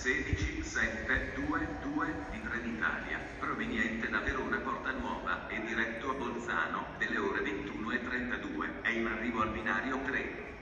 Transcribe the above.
16 7 2 2 di Trenitalia, proveniente da Verona Porta Nuova e diretto a Bolzano, delle ore 21 e 32, È in arrivo al binario 3.